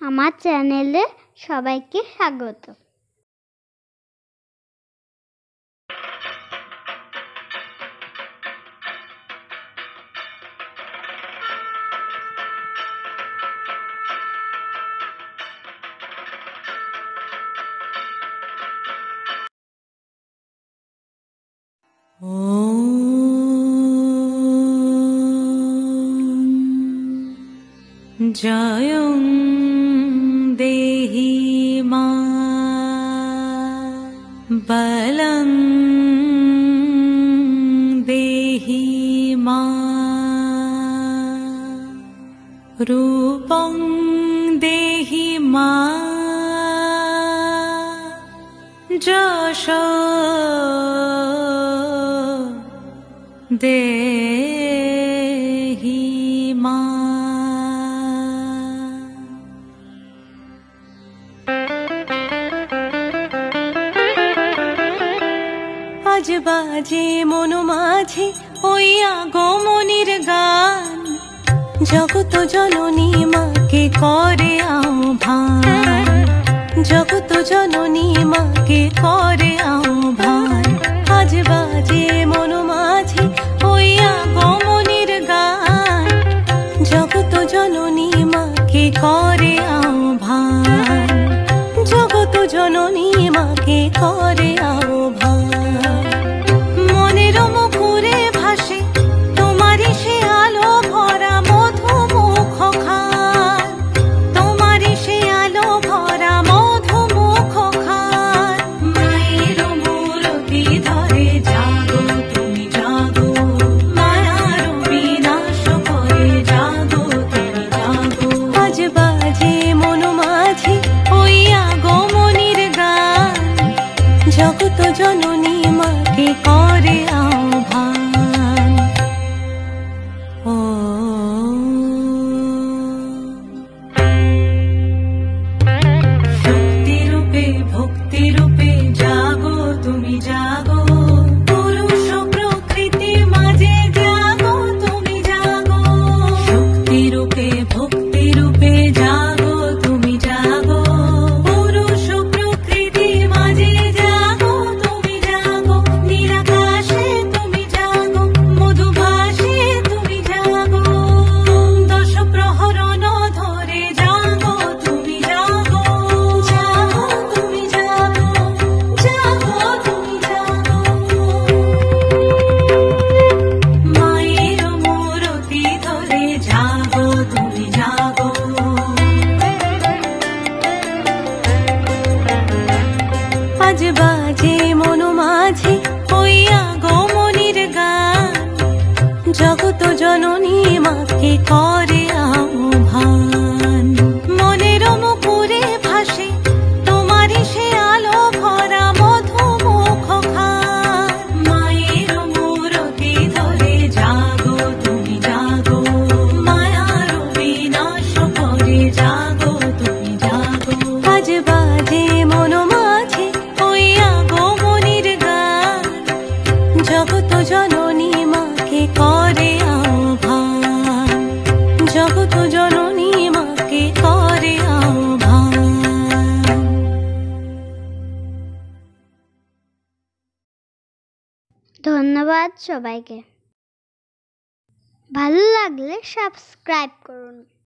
আমার চ্যানেলে সবাইকে স্বাগত Oh. जयं देहि मा बलं देहि मा रूपं देहि मा जश दे আজ বাজে মন মাঝে ওই আগমনির গান। জগত জননী মাকে করে আহ্বান। জগত জননী মাকে করে আহ্বান। আজ বাজে মন মাঝে ওই আগমনির গান। জগত জননী মাকে করে জগত জননী মাকে করে আহ্বান। জগত জননী মাকে করে আহ্বান। ধন্যবাদ সবাইকে। ভালো লাগলে সাবস্ক্রাইব করুন।